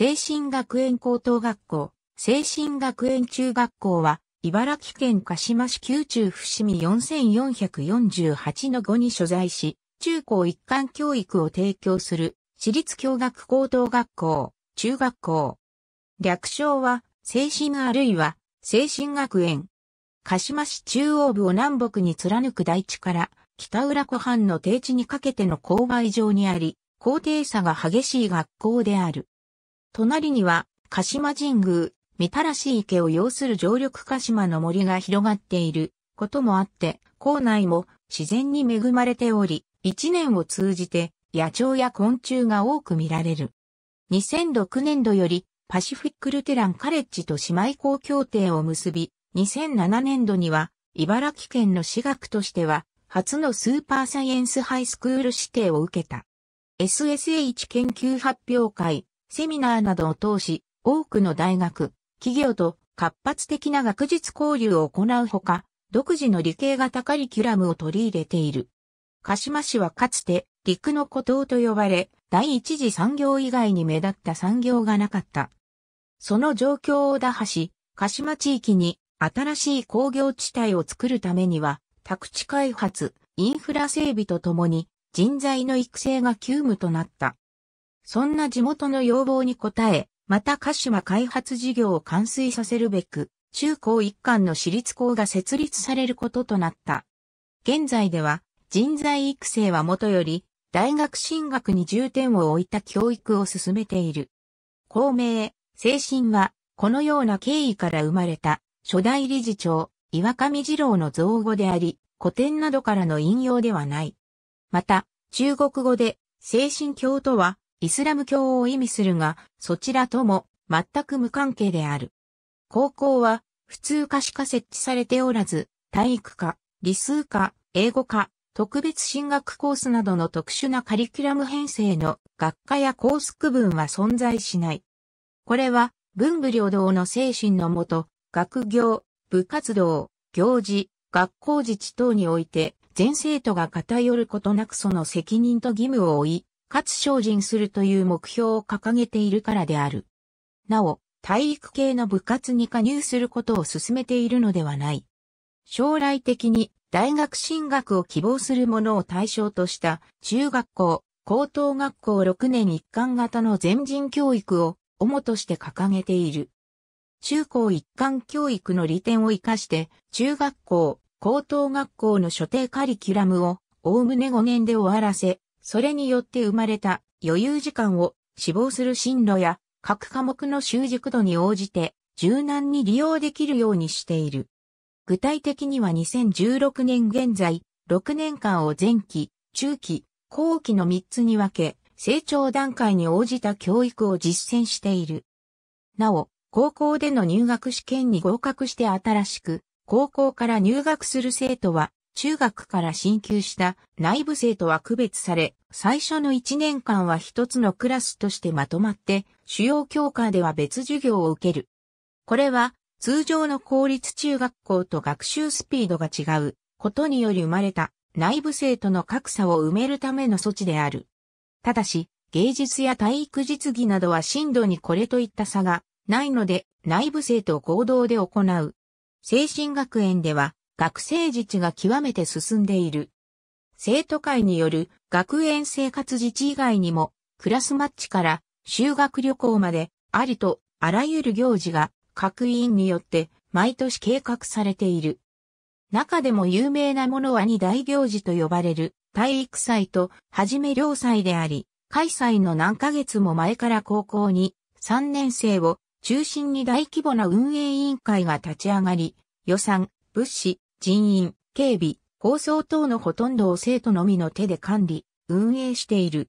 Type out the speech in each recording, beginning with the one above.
精神学園高等学校、精神学園中学校は、茨城県鹿島市宮中伏見4448の5に所在し、中高一貫教育を提供する、私立教学高等学校、中学校。略称は、精神あるいは、精神学園。鹿島市中央部を南北に貫く大地から、北浦湖畔の低地にかけての勾配上にあり、高低差が激しい学校である。隣には、鹿島神宮、みたらし池を要する常緑鹿島の森が広がっていることもあって、校内も自然に恵まれており、一年を通じて野鳥や昆虫が多く見られる。2006年度よりパシフィックルテランカレッジと姉妹校協定を結び、2007年度には茨城県の私学としては初のスーパーサイエンスハイスクール指定を受けた。SSH 研究発表会、セミナーなどを通し、多くの大学、企業と活発的な学術交流を行うほか、独自の理系型カリキュラムを取り入れている。鹿島市はかつて陸の孤島と呼ばれ、第一次産業以外に目立った産業がなかった。その状況を打破し、鹿島地域に新しい工業地帯を作るためには、宅地開発、インフラ整備とともに人材の育成が急務となった。そんな地元の要望に応え、また鹿島開発事業を完遂させるべく、中高一貫の私立校が設立されることとなった。現在では人材育成はもとより大学進学に重点を置いた教育を進めている。公明、精神はこのような経緯から生まれた初代理事長、岩上二郎の造語であり、古典などからの引用ではない。また、中国語で、精神教とは、イスラム教を意味するが、そちらとも全く無関係である。高校は、普通科しか設置されておらず、体育科、理数科、英語科、特別進学コースなどの特殊なカリキュラム編成の学科やコース区分は存在しない。これは、文武両道の精神のもと、学業、部活動、行事、学校自治等において、全生徒が偏ることなくその責任と義務を負い、かつ精進するという目標を掲げているからである。なお、体育系の部活に加入することを進めているのではない。将来的に大学進学を希望する者を対象とした中学校、高等学校6年一貫型の全人教育を主として掲げている。中高一貫教育の利点を活かして、中学校、高等学校の所定カリキュラムを、おおむね5年で終わらせ、それによって生まれた余裕時間を死亡する進路や各科目の習熟度に応じて柔軟に利用できるようにしている。具体的には2016年現在、6年間を前期、中期、後期の3つに分け、成長段階に応じた教育を実践している。なお、高校での入学試験に合格して新しく、高校から入学する生徒は、中学から進級した内部生とは区別され、最初の1年間は一つのクラスとしてまとまって、主要教科では別授業を受ける。これは、通常の公立中学校と学習スピードが違うことにより生まれた内部生徒の格差を埋めるための措置である。ただし、芸術や体育実技などは進度にこれといった差がないので、内部生と合同で行う。精神学園では、学生自治が極めて進んでいる。生徒会による学園生活自治以外にも、クラスマッチから修学旅行まで、ありとあらゆる行事が各委員によって毎年計画されている。中でも有名なものは二大行事と呼ばれる体育祭とはじめ両祭であり、開催の何ヶ月も前から高校に3年生を中心に大規模な運営委員会が立ち上がり、予算、物資、人員、警備、放送等のほとんどを生徒のみの手で管理、運営している。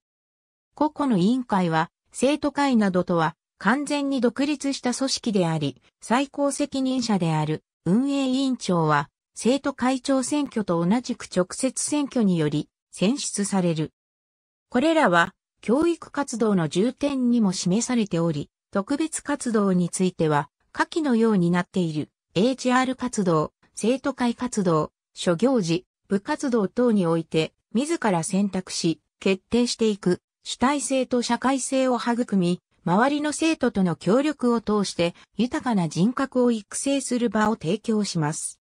個々の委員会は、生徒会などとは完全に独立した組織であり、最高責任者である運営委員長は、生徒会長選挙と同じく直接選挙により選出される。これらは、教育活動の重点にも示されており、特別活動については、下記のようになっている HR 活動、生徒会活動、諸行事、部活動等において、自ら選択し、決定していく主体性と社会性を育み、周りの生徒との協力を通して豊かな人格を育成する場を提供します。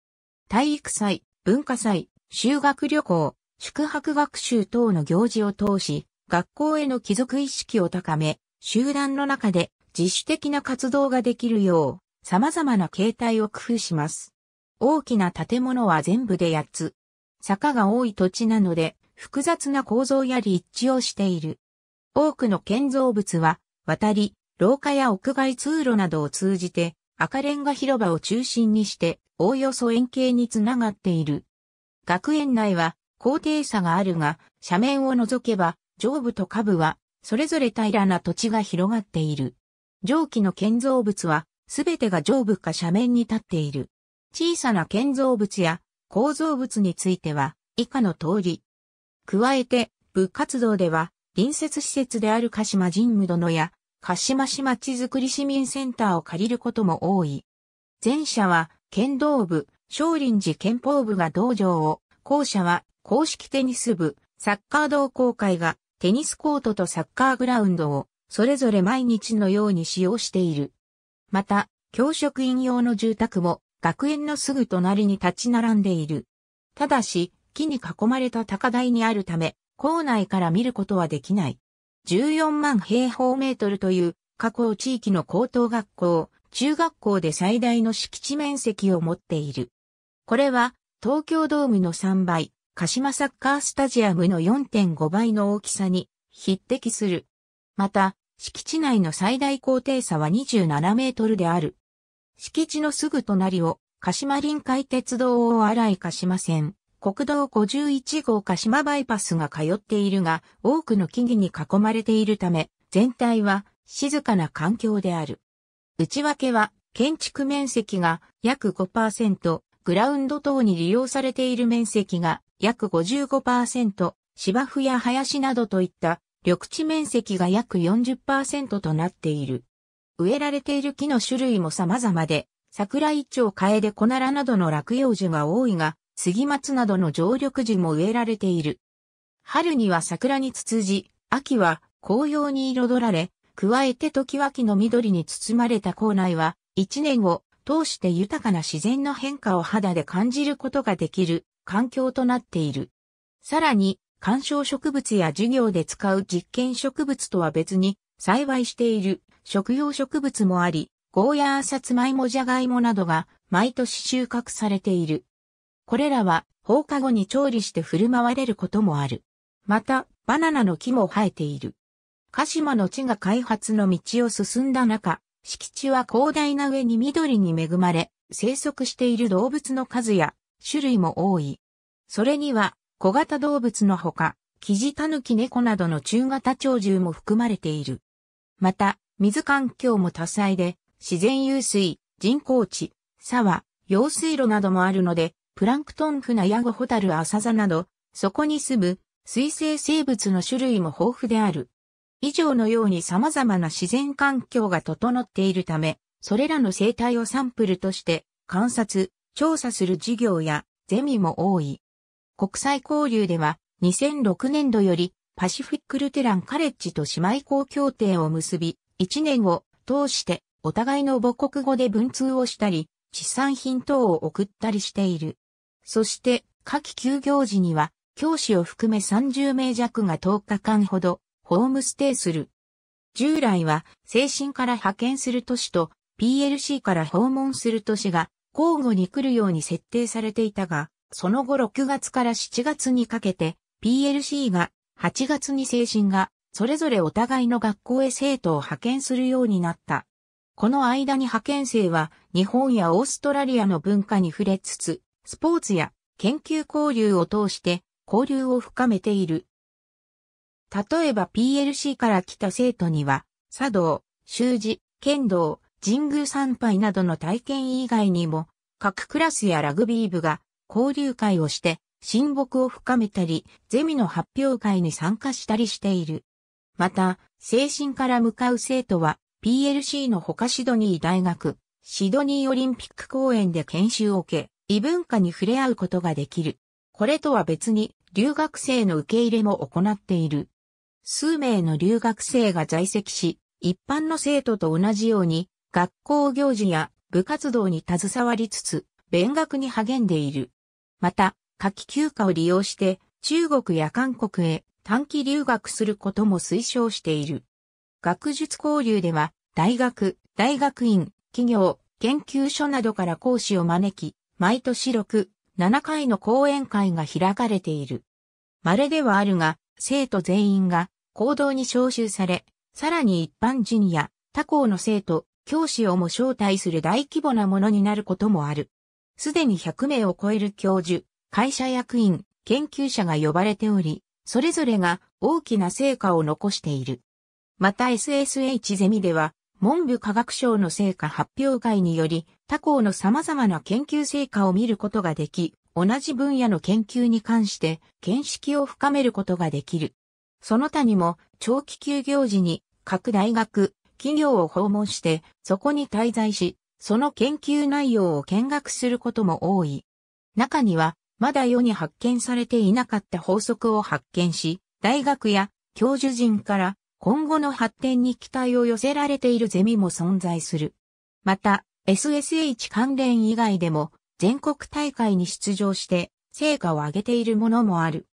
体育祭、文化祭、修学旅行、宿泊学習等の行事を通し、学校への帰属意識を高め、集団の中で自主的な活動ができるよう、様々な形態を工夫します。大きな建物は全部で8つ。坂が多い土地なので、複雑な構造や立地をしている。多くの建造物は、渡り、廊下や屋外通路などを通じて、赤レンガ広場を中心にして、おおよそ円形につながっている。学園内は、高低差があるが、斜面を除けば、上部と下部は、それぞれ平らな土地が広がっている。上記の建造物は、すべてが上部か斜面に立っている。小さな建造物や構造物については、以下の通り。加えて、部活動では、隣接施設である鹿島神武殿や、鹿島市町づくり市民センターを借りることも多い。前者は、剣道部、少林寺憲法部が道場を、後者は、公式テニス部、サッカー同好会が、テニスコートとサッカーグラウンドを、それぞれ毎日のように使用している。また、教職員用の住宅も学園のすぐ隣に立ち並んでいる。ただし、木に囲まれた高台にあるため、校内から見ることはできない。14万平方メートルという加工地域の高等学校、中学校で最大の敷地面積を持っている。これは東京ドームの3倍、鹿島サッカースタジアムの4.5倍の大きさに匹敵する。また、敷地内の最大高低差は27メートルである。敷地のすぐ隣を、鹿島臨海鉄道大洗鹿島線、国道51号鹿島バイパスが通っているが、多くの木々に囲まれているため、全体は静かな環境である。内訳は、建築面積が約5%、グラウンド等に利用されている面積が約55%、芝生や林などといった緑地面積が約40%となっている。植えられている木の種類も様々で、桜イチョウカエデコナラなどの落葉樹が多いが、杉松などの常緑樹も植えられている。春には桜にツツジ、秋は紅葉に彩られ、加えて時は木の緑に包まれた校内は、一年を通して豊かな自然の変化を肌で感じることができる環境となっている。さらに、観賞植物や授業で使う実験植物とは別に栽培している食用植物もあり、ゴーヤーサツマイモジャガイモなどが毎年収穫されている。これらは放課後に調理して振る舞われることもある。また、バナナの木も生えている。鹿島の地が開発の道を進んだ中、敷地は広大な上に緑に恵まれ、生息している動物の数や種類も多い。それには小型動物のほか、キジタヌキ猫などの中型鳥獣も含まれている。また、水環境も多彩で、自然湧水、人工地、沢、用水路などもあるので、プランクトン船ヤゴホタルアサザなど、そこに住む水生生物の種類も豊富である。以上のように様々な自然環境が整っているため、それらの生態をサンプルとして観察、調査する事業やゼミも多い。国際交流では2006年度よりパシフィックルテランカレッジと姉妹校協定を結び、1年を通してお互いの母国語で文通をしたり、地産品等を送ったりしている。そして、夏季休業時には、教師を含め30名弱が10日間ほど、ホームステイする。従来は、精神から派遣する都市と、PLC から訪問する都市が、交互に来るように設定されていたが、その後6月から7月にかけて PLC が8月に精神がそれぞれお互いの学校へ生徒を派遣するようになった。この間に派遣生は日本やオーストラリアの文化に触れつつ、スポーツや研究交流を通して交流を深めている。例えば PLC から来た生徒には、茶道、習字、剣道、神宮参拝などの体験以外にも、各クラスやラグビー部が交流会をして、親睦を深めたり、ゼミの発表会に参加したりしている。また、精神から向かう生徒は、PLC の他シドニー大学、シドニーオリンピック公園で研修を受け、異文化に触れ合うことができる。これとは別に、留学生の受け入れも行っている。数名の留学生が在籍し、一般の生徒と同じように、学校行事や部活動に携わりつつ、勉学に励んでいる。また、夏季休暇を利用して中国や韓国へ短期留学することも推奨している。学術交流では、大学、大学院、企業、研究所などから講師を招き、毎年6、7回の講演会が開かれている。稀ではあるが、生徒全員が行動に招集され、さらに一般人や他校の生徒、教師をも招待する大規模なものになることもある。すでに100名を超える教授、会社役員、研究者が呼ばれており、それぞれが大きな成果を残している。また SSH ゼミでは、文部科学省の成果発表会により、他校の様々な研究成果を見ることができ、同じ分野の研究に関して見識を深めることができる。その他にも、長期休業時に各大学、企業を訪問して、そこに滞在し、その研究内容を見学することも多い。中には、まだ世に発見されていなかった法則を発見し、大学や教授陣から今後の発展に期待を寄せられているゼミも存在する。また、SSH 関連以外でも全国大会に出場して成果を上げているものもある。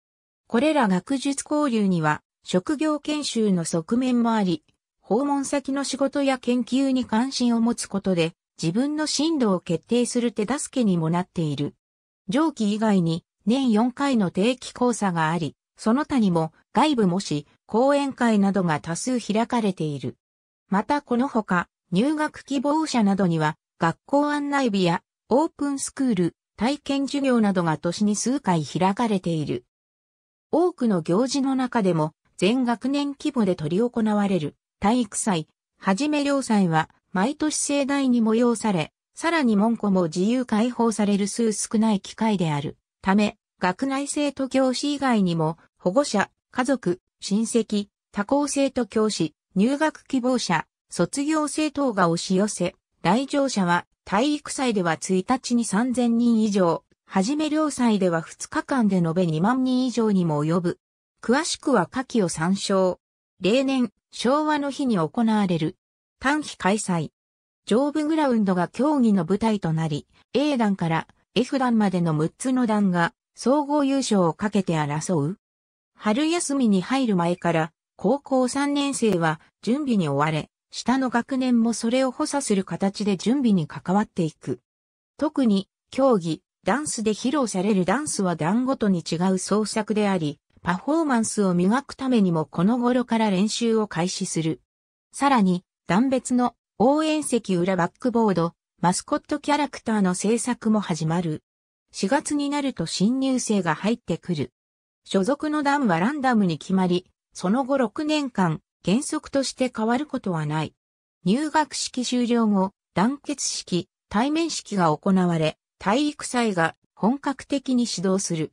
これら学術交流には職業研修の側面もあり、訪問先の仕事や研究に関心を持つことで自分の進路を決定する手助けにもなっている。上記以外に年4回の定期講座があり、その他にも外部模試、講演会などが多数開かれている。またこのほか、入学希望者などには、学校案内日やオープンスクール、体験授業などが年に数回開かれている。多くの行事の中でも、全学年規模で取り行われる体育祭、はじめ両祭は毎年盛大に催され、さらに門戸も自由開放される数少ない機会であるため、学内生徒教師以外にも保護者、家族、親戚、他校生徒教師、入学希望者、卒業生等が押し寄せ、来場者は体育祭では1日に3000人以上、はじめ両祭では2日間で延べ2万人以上にも及ぶ。詳しくは下記を参照。例年、昭和の日に行われる。短期開催。上部グラウンドが競技の舞台となり、A 段から F 段までの6つの段が総合優勝をかけて争う。春休みに入る前から高校3年生は準備に追われ、下の学年もそれを補佐する形で準備に関わっていく。特に競技、ダンスで披露されるダンスは段ごとに違う創作であり、パフォーマンスを磨くためにもこの頃から練習を開始する。さらに、段別の応援席裏バックボード、マスコットキャラクターの制作も始まる。4月になると新入生が入ってくる。所属の段はランダムに決まり、その後6年間、原則として変わることはない。入学式終了後、団結式、対面式が行われ、体育祭が本格的に指導する。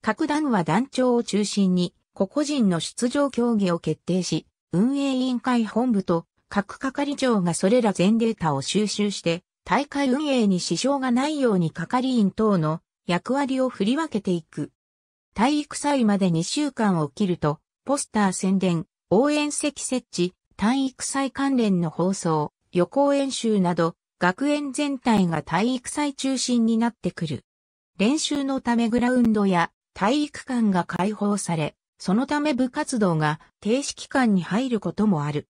各団は団長を中心に、個々人の出場競技を決定し、運営委員会本部と各係長がそれら全データを収集して、大会運営に支障がないように係員等の役割を振り分けていく。体育祭まで2週間を切ると、ポスター宣伝、応援席設置、体育祭関連の放送、予行演習など、学園全体が体育祭中心になってくる。練習のためグラウンドや体育館が開放され、そのため部活動が停止期間に入ることもある。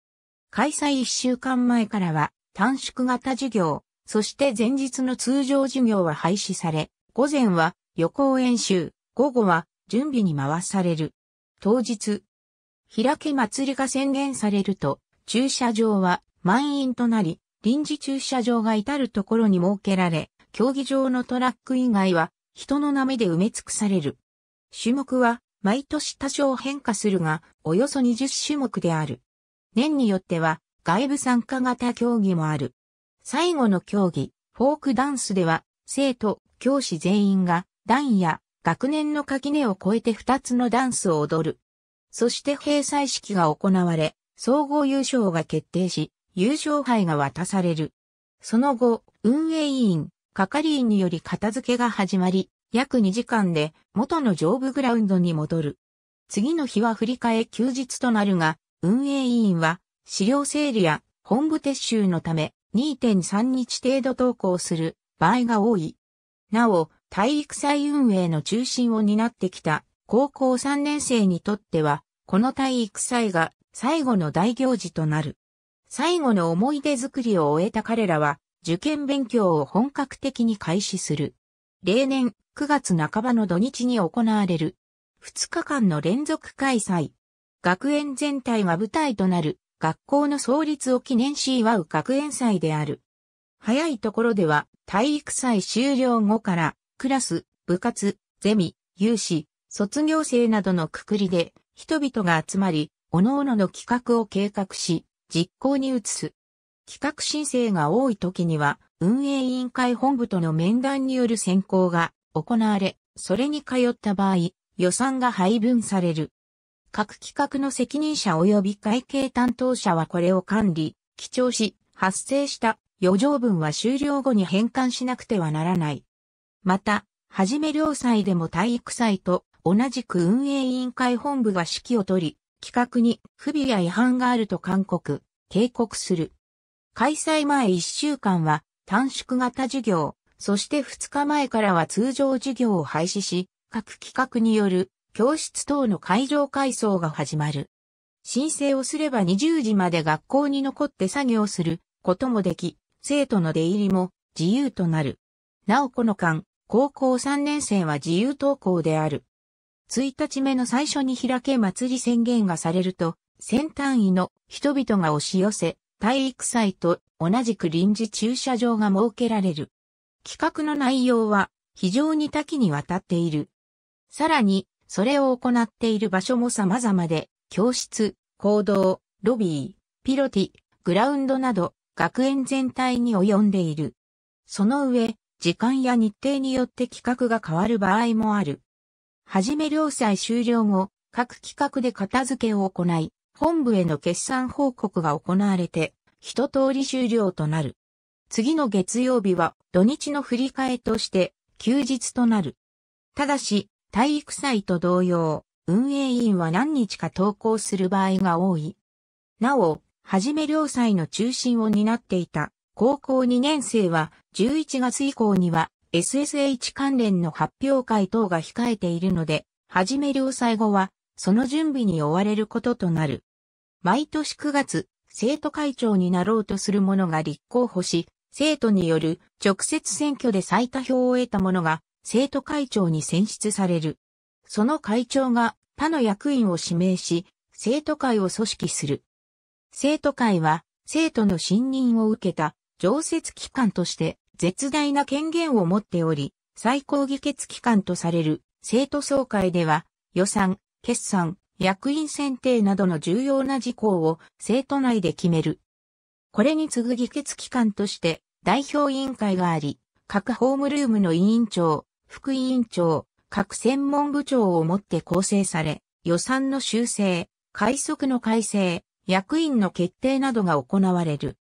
開催1週間前からは短縮型授業、そして前日の通常授業は廃止され、午前は予行演習、午後は準備に回される。当日、開け祭りが宣言されると、駐車場は満員となり、臨時駐車場が至るところに設けられ、競技場のトラック以外は人の波で埋め尽くされる。種目は毎年多少変化するが、およそ20種目である。年によっては外部参加型競技もある。最後の競技、フォークダンスでは、生徒、教師全員が段や学年の垣根を越えて二つのダンスを踊る。そして閉祭式が行われ、総合優勝が決定し、優勝杯が渡される。その後、運営委員、係員により片付けが始まり、約2時間で元の上部グラウンドに戻る。次の日は振り替え休日となるが、運営委員は資料整理や本部撤収のため2.3日程度登校する場合が多い。なお、体育祭運営の中心を担ってきた高校3年生にとっては、この体育祭が最後の大行事となる。最後の思い出作りを終えた彼らは、受験勉強を本格的に開始する。例年9月半ばの土日に行われる。2日間の連続開催。学園全体が舞台となる学校の創立を記念し祝う学園祭である。早いところでは体育祭終了後からクラス、部活、ゼミ、有志、卒業生などのくくりで人々が集まり、各々の企画を計画し、実行に移す。企画申請が多い時には、運営委員会本部との面談による選考が行われ、それに通った場合、予算が配分される。各企画の責任者及び会計担当者はこれを管理、記帳し、発生した余剰分は終了後に返還しなくてはならない。また、はじめ両祭でも体育祭と同じく運営委員会本部が指揮を取り、企画に不備や違反があると勧告、警告する。開催前1週間は短縮型授業、そして2日前からは通常授業を廃止し、各企画による教室等の会場改装が始まる。申請をすれば20時まで学校に残って作業することもでき、生徒の出入りも自由となる。なおこの間、高校3年生は自由登校である。1日目の最初に開け祭り宣言がされると、先単位の人々が押し寄せ、体育祭と同じく臨時駐車場が設けられる。企画の内容は非常に多岐にわたっている。さらに、それを行っている場所も様々で、教室、行動、ロビー、ピロティ、グラウンドなど、学園全体に及んでいる。その上、時間や日程によって企画が変わる場合もある。はじめ両祭終了後、各企画で片付けを行い、本部への決算報告が行われて、一通り終了となる。次の月曜日は土日の振り替えとして休日となる。ただし、体育祭と同様、運営委員は何日か投稿する場合が多い。なお、はじめ両祭の中心を担っていた高校2年生は11月以降には SSH 関連の発表会等が控えているので、はじめ両祭後はその準備に追われることとなる。毎年9月、生徒会長になろうとする者が立候補し、生徒による直接選挙で最多票を得た者が生徒会長に選出される。その会長が他の役員を指名し、生徒会を組織する。生徒会は生徒の信任を受けた常設機関として絶大な権限を持っており、最高議決機関とされる生徒総会では予算、決算、役員選定などの重要な事項を生徒内で決める。これに次ぐ議決機関として代表委員会があり、各ホームルームの委員長、副委員長、各専門部長をもって構成され、予算の修正、快速の改正、役員の決定などが行われる。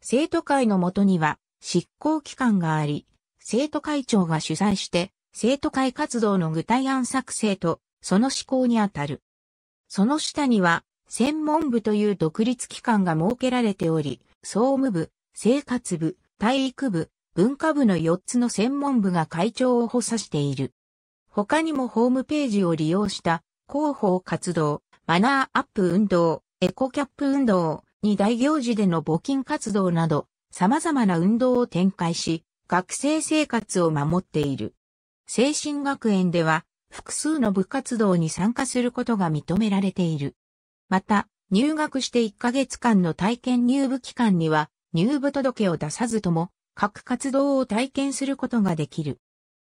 生徒会のもとには執行機関があり、生徒会長が主催して生徒会活動の具体案作成とその施行にあたる。その下には、専門部という独立機関が設けられており、総務部、生活部、体育部、文化部の4つの専門部が会長を補佐している。他にもホームページを利用した広報活動、マナーアップ運動、エコキャップ運動、に大行事での募金活動など、様々な運動を展開し、学生生活を守っている。精神学園では、複数の部活動に参加することが認められている。また、入学して1ヶ月間の体験入部期間には、入部届を出さずとも、各活動を体験することができる。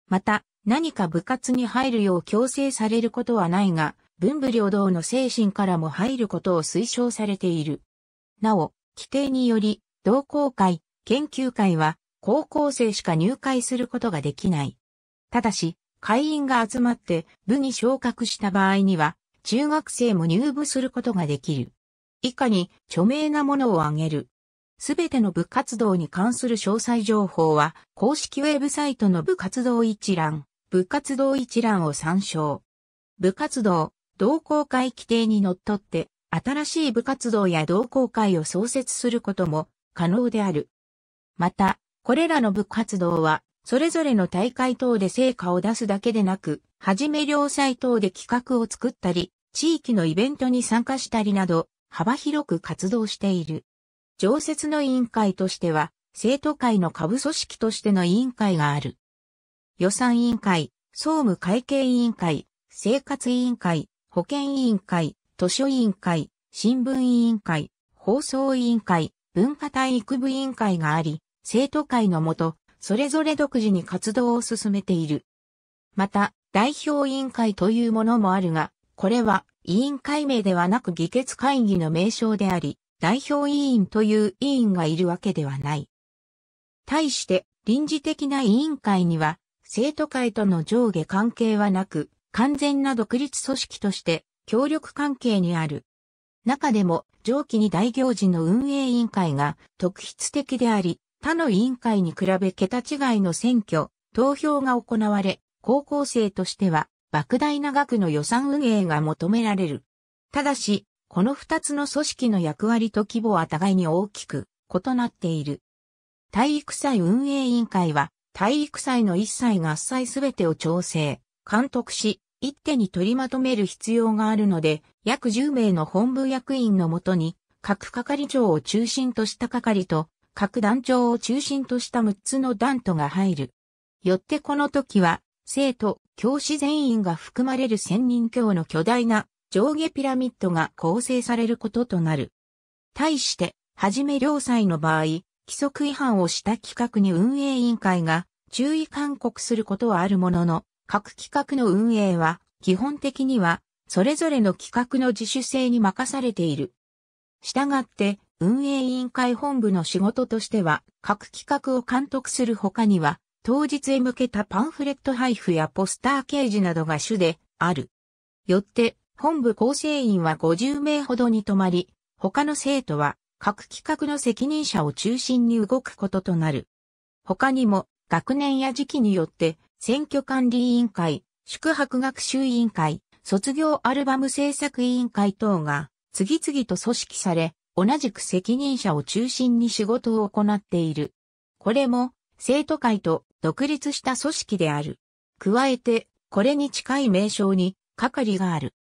また、何か部活に入るよう強制されることはないが、文武両道の精神からも入ることを推奨されている。なお、規定により、同好会、研究会は、高校生しか入会することができない。ただし、会員が集まって部に昇格した場合には、中学生も入部することができる。以下に著名なものを挙げる。すべての部活動に関する詳細情報は、公式ウェブサイトの部活動一覧、部活動一覧を参照。部活動、同好会規定にのっって、新しい部活動や同好会を創設することも可能である。また、これらの部活動は、それぞれの大会等で成果を出すだけでなく、はじめ両サイ等で企画を作ったり、地域のイベントに参加したりなど、幅広く活動している。常設の委員会としては、生徒会の下部組織としての委員会がある。予算委員会、総務会計委員会、生活委員会、保健委員会、図書委員会、新聞委員会、放送委員会、文化体育部委員会があり、生徒会のもと、それぞれ独自に活動を進めている。また、代表委員会というものもあるが、これは委員会名ではなく議決会議の名称であり、代表委員という委員がいるわけではない。対して臨時的な委員会には生徒会との上下関係はなく完全な独立組織として協力関係にある。中でも上記に大行事の運営委員会が特筆的であり、他の委員会に比べ桁違いの選挙、投票が行われ、高校生としては莫大な額の予算運営が求められる。ただし、この二つの組織の役割と規模は互いに大きく異なっている。体育祭運営委員会は、体育祭の一切合祭すべてを調整、監督し、一手に取りまとめる必要があるので、約10名の本部役員のもとに、各係長を中心とした係と、各団長を中心とした6つの団とが入る。よってこの時は、生徒、教師全員が含まれる千人強の巨大な上下ピラミッドが構成されることとなる。対して、はじめ両祭の場合、規則違反をした企画に運営委員会が注意勧告することはあるものの、各企画の運営は基本的にはそれぞれの企画の自主性に任されている。したがって、運営委員会本部の仕事としては、各企画を監督する他には、当日へ向けたパンフレット配布やポスター掲示などが主である。よって、本部構成員は50名ほどに止まり、他の生徒は各企画の責任者を中心に動くこととなる。他にも、学年や時期によって、選挙管理委員会、宿泊学習委員会、卒業アルバム制作委員会等が、次々と組織され、同じく責任者を中心に仕事を行っている。これも、生徒会と独立した組織である。加えて、これに近い名称に、係がある。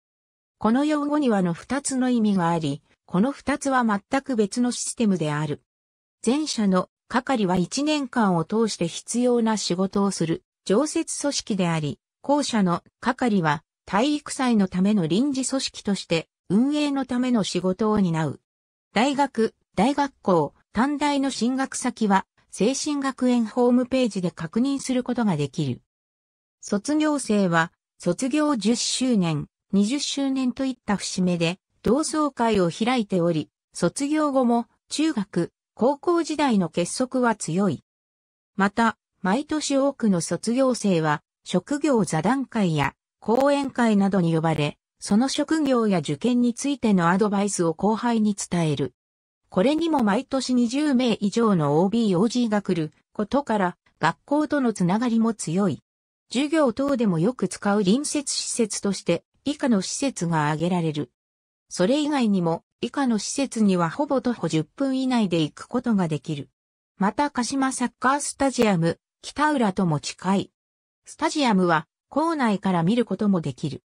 この用語にはの二つの意味があり、この二つは全く別のシステムである。前者の係は一年間を通して必要な仕事をする常設組織であり、後者の係は体育祭のための臨時組織として運営のための仕事を担う。大学、大学校、短大の進学先は精神学園ホームページで確認することができる。卒業生は、卒業10周年、20周年といった節目で、同窓会を開いており、卒業後も、中学、高校時代の結束は強い。また、毎年多くの卒業生は、職業座談会や講演会などに呼ばれ、その職業や受験についてのアドバイスを後輩に伝える。これにも毎年20名以上の OB、OG が来ることから学校とのつながりも強い。授業等でもよく使う隣接施設として以下の施設が挙げられる。それ以外にも以下の施設にはほぼ徒歩10分以内で行くことができる。また鹿島サッカースタジアム、北浦とも近い。スタジアムは校内から見ることもできる。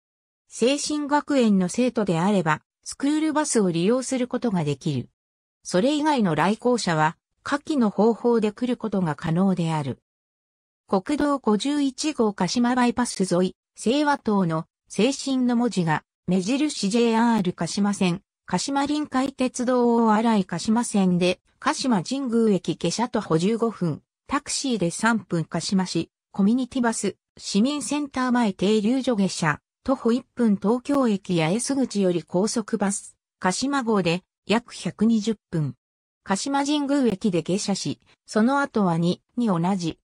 精神学園の生徒であれば、スクールバスを利用することができる。それ以外の来校者は、下記の方法で来ることが可能である。国道51号鹿島バイパス沿い、清和島の精神の文字が、目印 JR 鹿島線、鹿島臨海鉄道大洗鹿島線で、鹿島神宮駅下車と歩15分、タクシーで3分鹿島市、コミュニティバス、市民センター前停留所下車、徒歩1分東京駅八重洲口より高速バス、鹿島号で約120分。鹿島神宮駅で下車し、その後は2に同じ。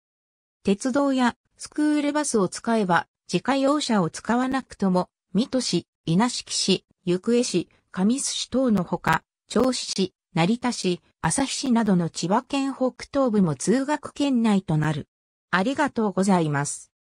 鉄道やスクールバスを使えば、自家用車を使わなくとも、水戸市、稲敷市、行方市、上須市等のほか、銚子市、成田市、旭市などの千葉県北東部も通学圏内となる。ありがとうございます。